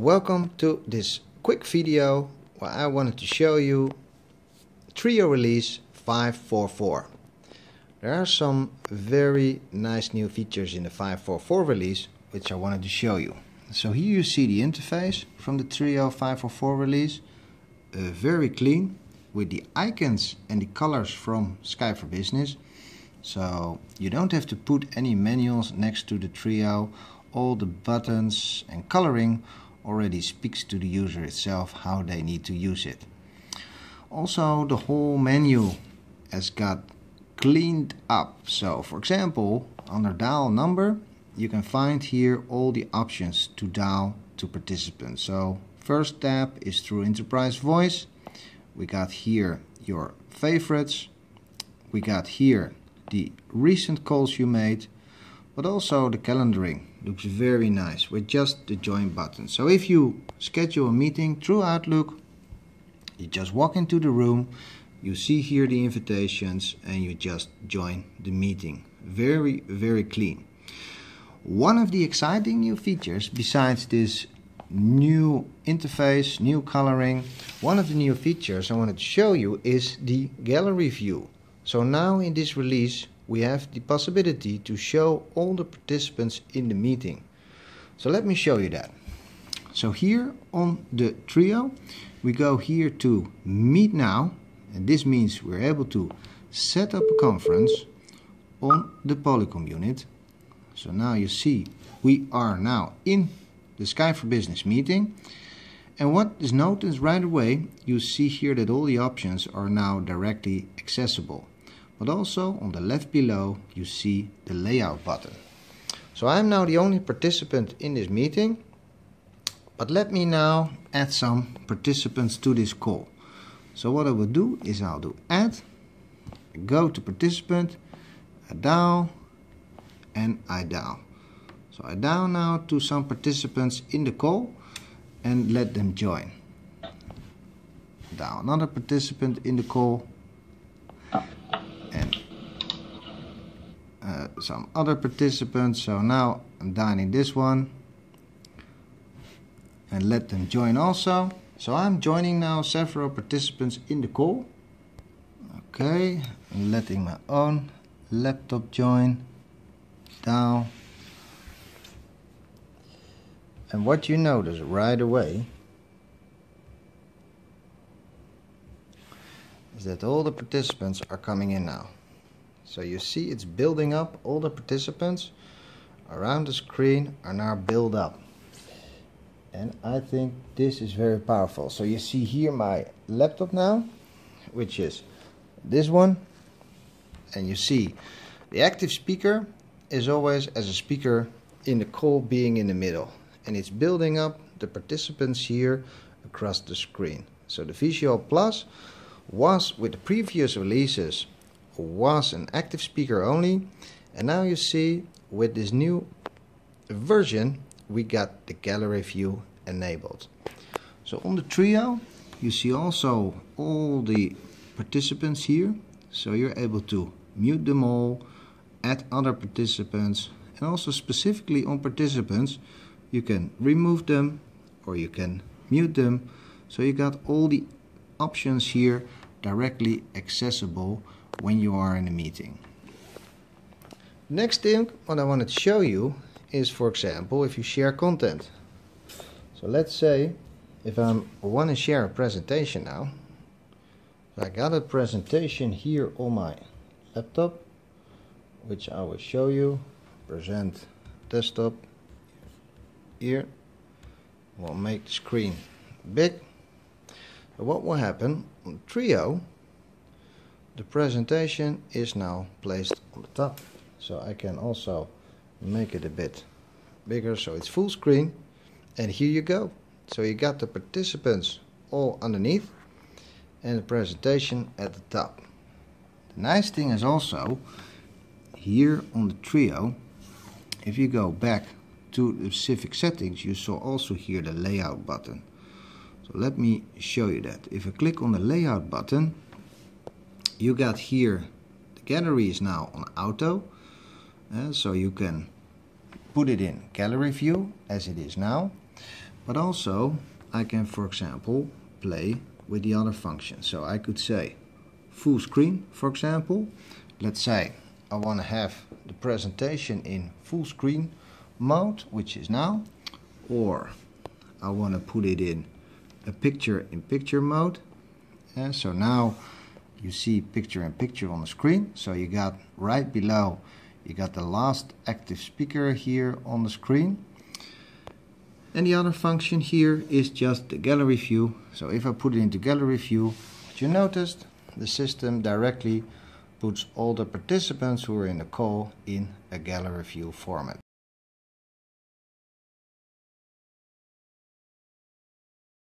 welcome to this quick video where I wanted to show you Trio release 544. There are some very nice new features in the 544 release which I wanted to show you. So here you see the interface from the Trio 544 release, uh, very clean with the icons and the colors from Skype for Business. So you don't have to put any manuals next to the Trio all the buttons and coloring already speaks to the user itself how they need to use it. Also the whole menu has got cleaned up. So for example under dial number you can find here all the options to dial to participants. So first tab is through enterprise voice. We got here your favorites. We got here the recent calls you made but also the calendaring looks very nice with just the join button. So if you schedule a meeting through Outlook, you just walk into the room, you see here the invitations and you just join the meeting. Very, very clean. One of the exciting new features besides this new interface, new coloring, one of the new features I wanted to show you is the gallery view. So now in this release we have the possibility to show all the participants in the meeting. So let me show you that. So here on the trio, we go here to meet now, and this means we're able to set up a conference on the Polycom unit. So now you see we are now in the Skype for Business meeting. And what is noticed right away, you see here that all the options are now directly accessible but also on the left below you see the layout button. So I'm now the only participant in this meeting, but let me now add some participants to this call. So what I will do is I'll do add, go to participant, I dial, and I dial. So I dial now to some participants in the call and let them join. Dial another participant in the call Uh, some other participants. So now I'm dialing this one and let them join also. So I'm joining now several participants in the call. Okay, I'm letting my own laptop join down. And what you notice right away is that all the participants are coming in now. So you see it's building up. All the participants around the screen are now built up. And I think this is very powerful. So you see here my laptop now, which is this one. And you see the active speaker is always as a speaker in the call being in the middle. And it's building up the participants here across the screen. So the Visual Plus was with the previous releases was an active speaker only. And now you see with this new version we got the gallery view enabled. So on the trio you see also all the participants here. So you're able to mute them all add other participants and also specifically on participants you can remove them or you can mute them. So you got all the options here directly accessible when you are in a meeting. Next thing what I wanted to show you is for example if you share content. So let's say if I want to share a presentation now. I got a presentation here on my laptop which I will show you. Present desktop here. We'll make the screen big. So what will happen on Trio the presentation is now placed on the top so I can also make it a bit bigger so it's full screen. And here you go. So you got the participants all underneath and the presentation at the top. The nice thing is also here on the trio if you go back to the specific settings you saw also here the layout button. So let me show you that. If I click on the layout button you got here the gallery is now on auto uh, so you can put it in gallery view as it is now But also I can, for example, play with the other functions. So I could say full screen, for example. Let's say I want to have the presentation in full screen mode, which is now, or I want to put it in a picture in picture mode. And so now you see picture in picture on the screen. So you got right below, you got the last active speaker here on the screen. And the other function here is just the gallery view. So if I put it into gallery view, you noticed the system directly puts all the participants who are in the call in a gallery view format.